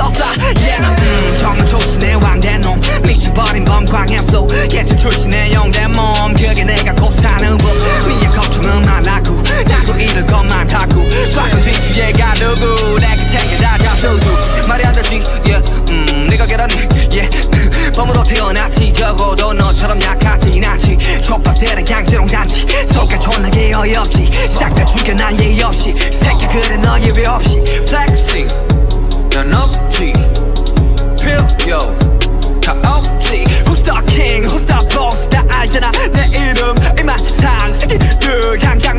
없어. Yeah. 음, 정토스 내 왕된 놈 미쳐버린 범광의 flow. 개체 출신의 영된 몸 그게 내가 곧 사는 법. 미의 걱정은 말라고 나도 잃을 것만 타고. 좌고 뒤뒤에 가두고 내게 챙겨다 잡수고 말이 안 되지 yeah. 음 네가 계란이 yeah. 범으로 태어났지 적어도 너처럼 약하진 않지. 촉박되는 강제롱 단지 속에 존나게 어이없지. 싹 다 죽여 난 예의 없이. 새끼 그래 너의 왜 없이. Flexing. 看看